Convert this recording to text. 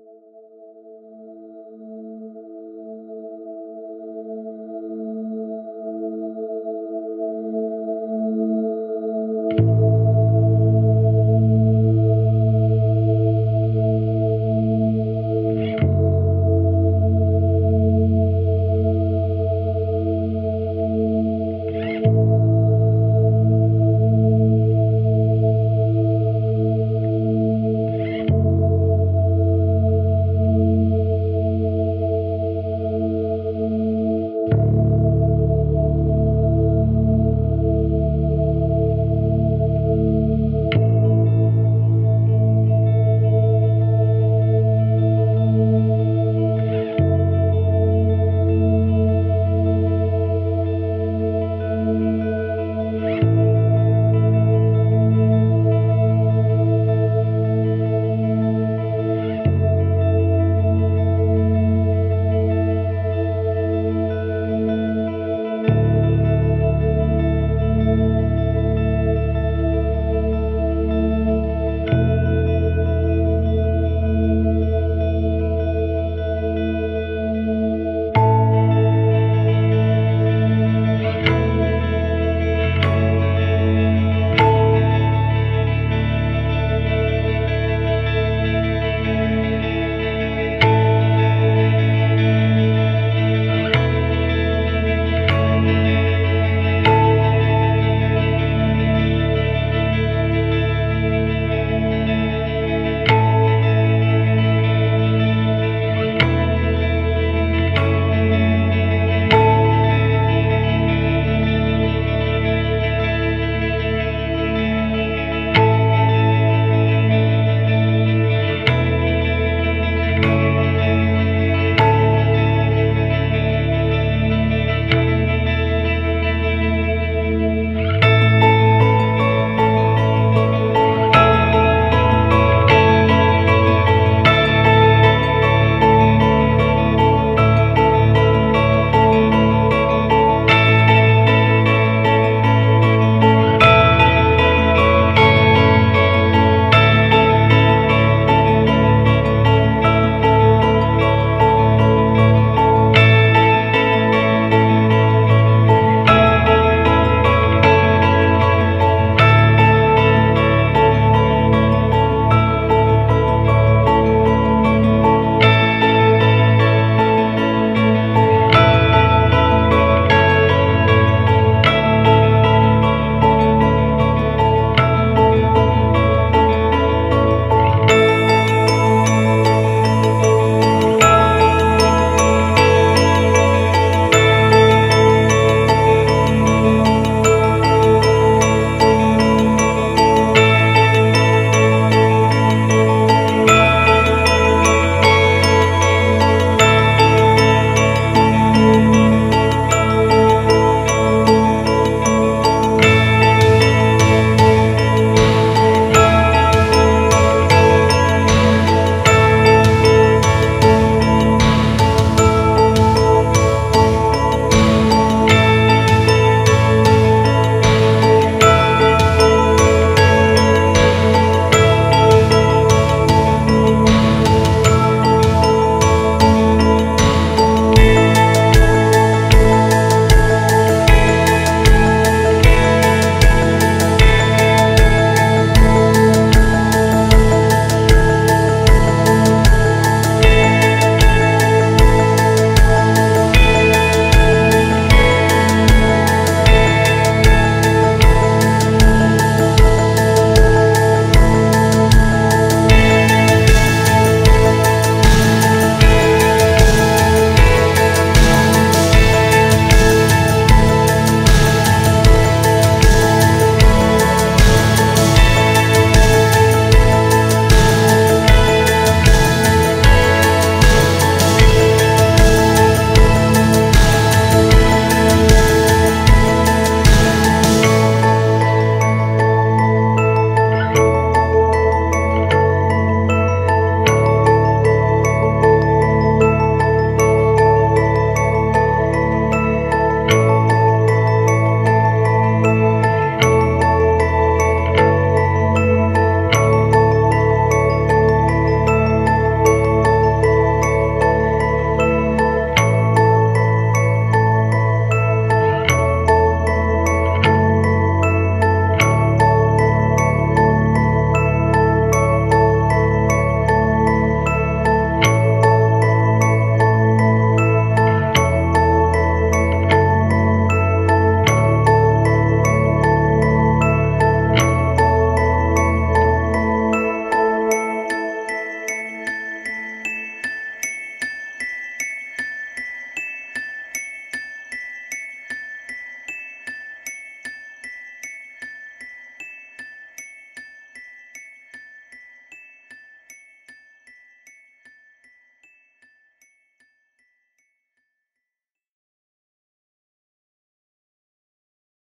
you